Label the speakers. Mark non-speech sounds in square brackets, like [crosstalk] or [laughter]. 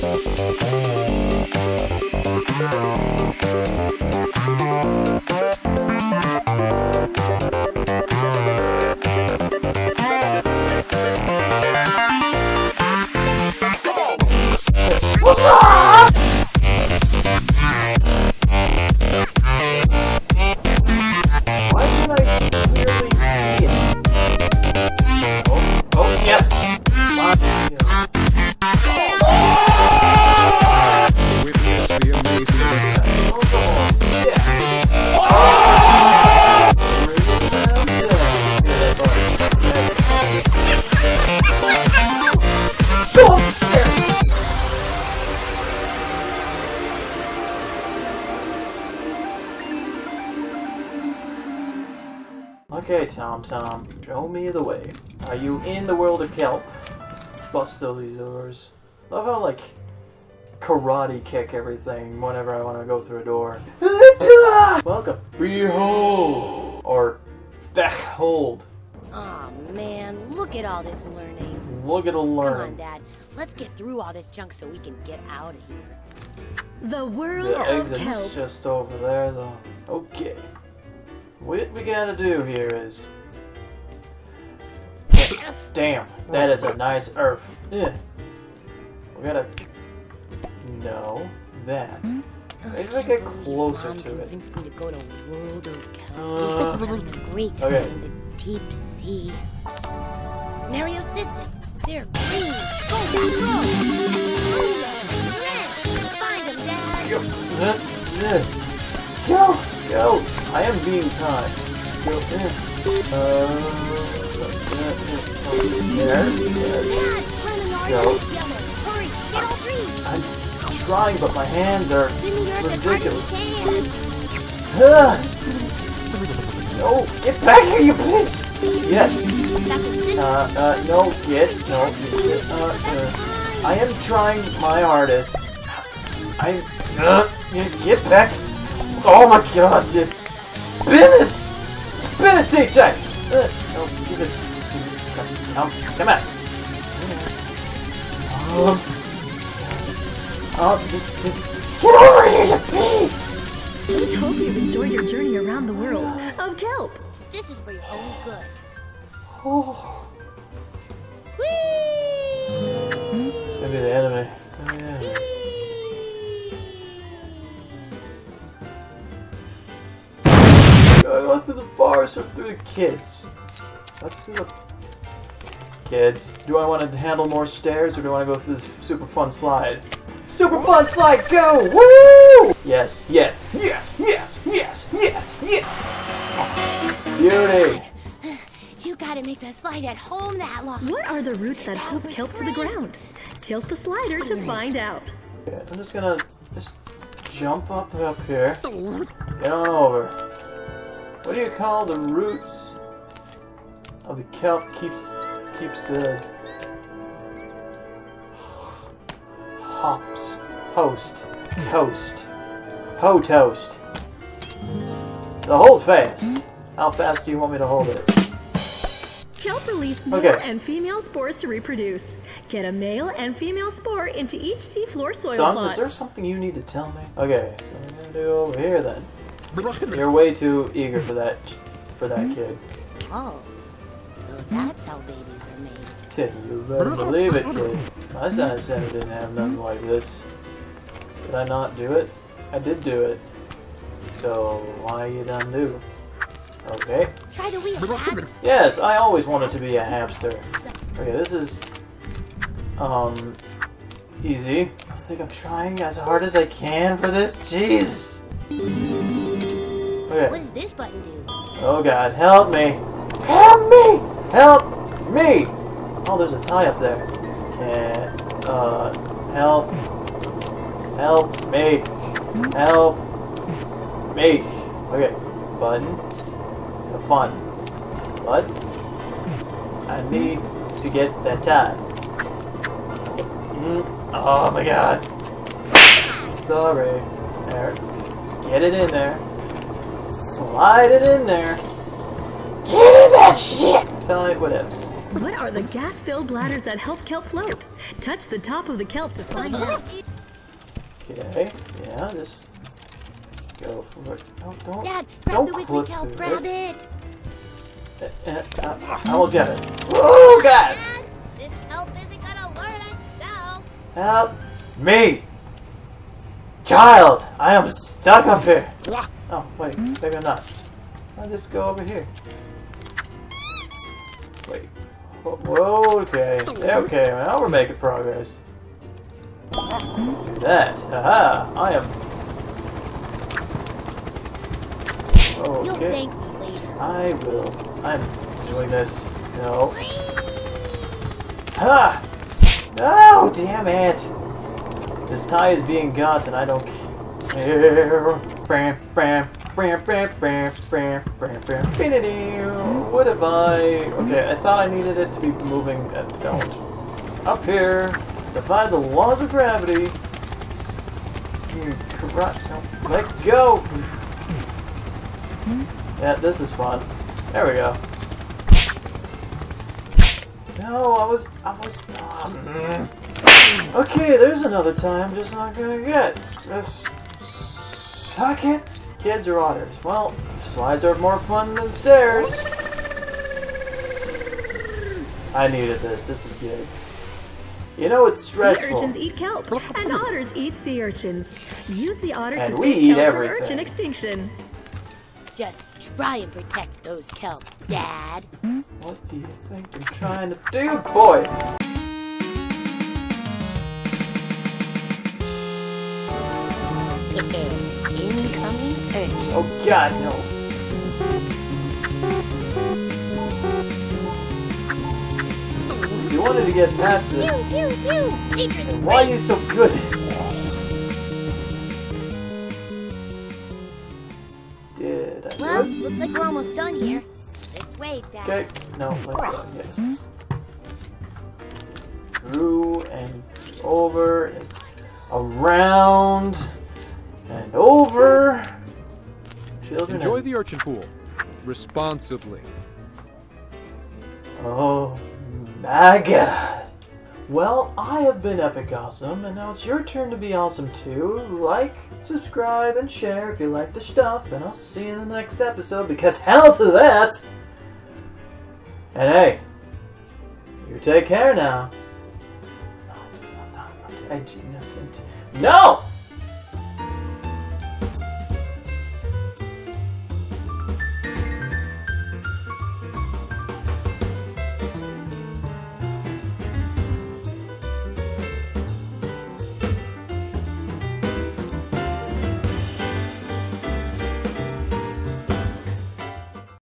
Speaker 1: Why Okay, Tom Tom, show me the way. Are you in the world of kelp? Bust all these doors. Love how, like, karate kick everything whenever I want to go through a door. [laughs] Welcome. Behold! Or, behold.
Speaker 2: Aw, man, look at all this learning.
Speaker 1: Look at the
Speaker 2: Come on. Dad. Let's get through all this junk so we can get out of here.
Speaker 3: The world
Speaker 1: The
Speaker 3: of
Speaker 1: exit's
Speaker 3: kelp.
Speaker 1: just over there, though. Okay. What we gotta do here is. Damn, that is a nice earth. Yeah. We gotta. No, that. Maybe if I get closer
Speaker 2: Mom
Speaker 1: to it.
Speaker 2: me to go to World of
Speaker 1: Uh,
Speaker 2: great
Speaker 1: okay.
Speaker 2: in the deep sea. Nereocystis, they're green. Go back row. Red. Find them, Dad.
Speaker 1: Go, go, go. I am being taught. Yeah. Uh, uh, there, yes.
Speaker 2: Dad, run an
Speaker 1: Go.
Speaker 2: orange yellow. Hurry, get all three.
Speaker 1: I'm trying, but my hands are
Speaker 2: Then the earth as hard as
Speaker 1: ridiculous. No, get back here, you bitch! Yes.
Speaker 2: That's a sin.
Speaker 1: Uh, uh, no, get, no, get, uh, uh, I am trying my hardest. I, uh, get- get back. Oh my god, just spin it! Spin it, DJ! Uh, no, give it, come, come, come on. Um, oh, just, just, get over here, you pig!
Speaker 3: We hope you've enjoyed your journey around the world of kelp.
Speaker 2: This is for your own good.
Speaker 1: Oh,
Speaker 2: Whee!
Speaker 1: it's gonna be the enemy. Oh, yeah. Go through the forest or through the kids? Let's do the kids. Do I want to handle more stairs or do I want to go through this super fun slide? Super fun slide, go! Woo! Yes, yes, yes, yes, yes, yes, yes! Beauty!
Speaker 2: You gotta make the slide at home that long.
Speaker 3: What are the roots that hook kelp to the ground? Tilt the slider to find out.
Speaker 1: Okay, I'm just gonna just jump up up here. Get on over. What do you call the roots of the kelp keeps keeps the hops host toast ho toast. The hold fast. How fast do you want me to hold it?
Speaker 3: Kelp release male
Speaker 1: Okay.
Speaker 3: and female spores to reproduce. Get a male and female spore into each seafloor soil
Speaker 1: Son,
Speaker 3: plot.
Speaker 1: is there something you need to tell me? Okay, so I'm gonna do over here then. You're way too eager for that for that kid.
Speaker 2: Oh, so that's how babies are made.
Speaker 1: Yeah, you better believe it, kid. My son said it didn't have nothing like this. Did I not do it? I did do it. So why you done do? Okay.
Speaker 2: Try the wheel,
Speaker 1: Yes, I always wanted to be a hamster. Okay, this is um easy. I think I'm trying as hard as I can for this. Jeez.
Speaker 2: What
Speaker 1: Okay.
Speaker 2: does this button do?
Speaker 1: Oh god, help me! Help me! Help me! Oh, there's a tie up there. Can uh help help me help me. Okay, button. The fun. What? I need to get that tie. Mm, Oh my god. Sorry. There. Just get it in there. Slide it in there. Get in there! Ah, shit! Tell me whatevs.
Speaker 3: What are the gas-filled bladders that help kelp float? Touch the top of the kelp to find out.
Speaker 1: Okay, yeah, just go for it. No, don't,
Speaker 2: Dad, grab
Speaker 1: don't
Speaker 2: the wiggly
Speaker 1: clip
Speaker 2: kelp
Speaker 1: through
Speaker 2: grab
Speaker 1: it.
Speaker 2: it.
Speaker 1: Uh, uh, uh, I almost got it. Oh, God!
Speaker 2: Dad, this kelp isn't gonna learn itself.
Speaker 1: Help me! Child, I am stuck up here. Oh, wait, hmm? maybe I'm not. I'll just go over here. Wait. Whoa, okay. Okay, now we're making progress. Do that. Haha, I am.
Speaker 2: You'll
Speaker 1: Okay.
Speaker 2: thank me later.
Speaker 1: I will. I'm doing this. No. Ha! No, damn it! This tie is being got and I don't care. What if I... Okay, I thought I needed it to be moving. Uh, don't. Up here. Defy the laws of gravity. Let go! Yeah, this is fun. There we go. No, I was, I was. Okay, there's another time. I'm just not gonna get. Just suck it. Kids or otters? Well, slides are more fun than stairs. I needed this. This is good. You know it's
Speaker 3: Sea
Speaker 1: stressful.
Speaker 3: urchins eat kelp, and otters eat sea urchins. Use the otter
Speaker 1: And
Speaker 3: to
Speaker 1: we
Speaker 3: save
Speaker 1: eat
Speaker 3: kelp from
Speaker 1: everything.
Speaker 3: urchin extinction.
Speaker 2: Just try and protect those kelp, Dad.
Speaker 1: What do you think I'm trying to do, boy? [laughs]
Speaker 2: Incoming urchin.
Speaker 1: Oh God, no. You wanted to get past this.
Speaker 2: pew. Secret
Speaker 1: And why are you so good? Did I
Speaker 2: Well, looks like we're almost done here. This way, Dad.
Speaker 1: Okay, no, like that, yes. Just through and over, and around and over. Children
Speaker 4: Enjoy the urchin pool. Responsibly.
Speaker 1: Oh my god. Well, I have been Epic Awesome, and now it's your turn to be awesome too. Like, subscribe, and share if you like the stuff, and I'll see you in the next episode because hell to that! And hey, you take care now. No.